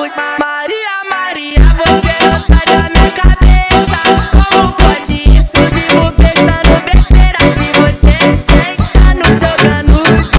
Like my